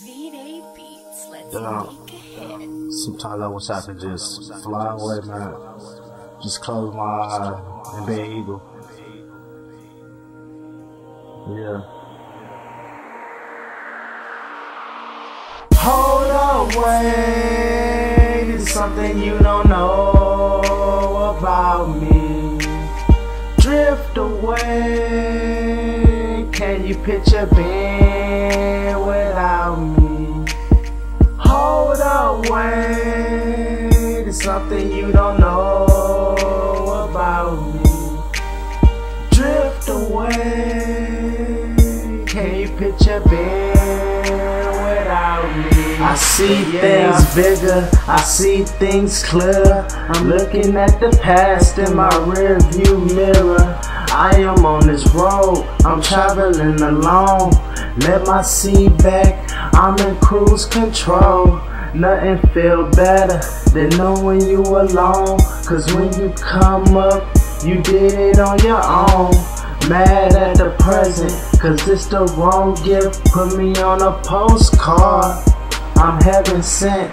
V-Day Beats, let's Yeah. make a hit. Sometimes I wish I could just fly away, man. Just close my eyes and be an eagle. Yeah. Hold away, it's something you don't know about me. Drift away, can you picture being away, there's something you don't know about me. Drift away, can you picture being without me? I see things bigger, I see things clear. I'm looking at the past in my rear view mirror. I am on this road, I'm traveling alone. Let my seat back, I'm in cruise control. Nothing feel better than knowing you alone. Cause when you come up, you did it on your own. Mad at the present, cause it's the wrong gift. Put me on a postcard, I'm heaven sent.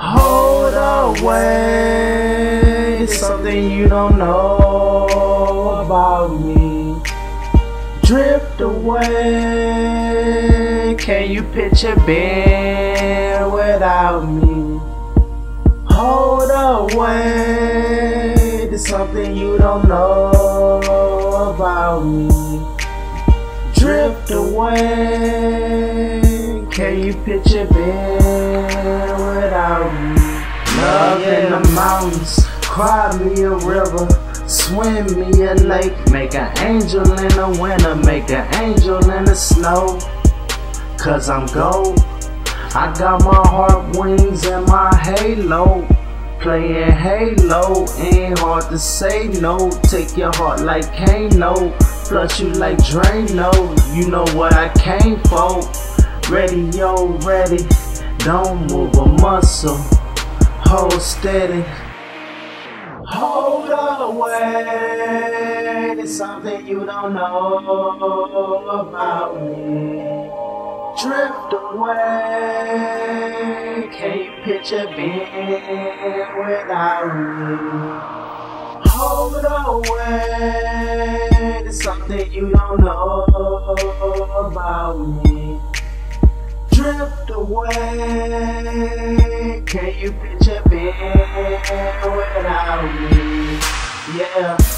Hold away, something you don't know about me. Drift away, can you picture being without me? Hold away, there's something you don't know about me. Drift away, can you picture being without me? Love in the mountains, cry me a river, swim me a lake, make an angel in the winter, make an angel in the snow. Cause I'm gold. I got my heart wings and my halo. Playing Halo ain't hard to say no. Take your heart like Kano, flush you like Drano. You know what I came for. Ready, yo, ready. Don't move a muscle. Hold steady. Hold away. There's something you don't know about. Drift away. Can you picture being without me? Hold away. There's something you don't know about me. Drift away. Can you picture being without me? Yeah.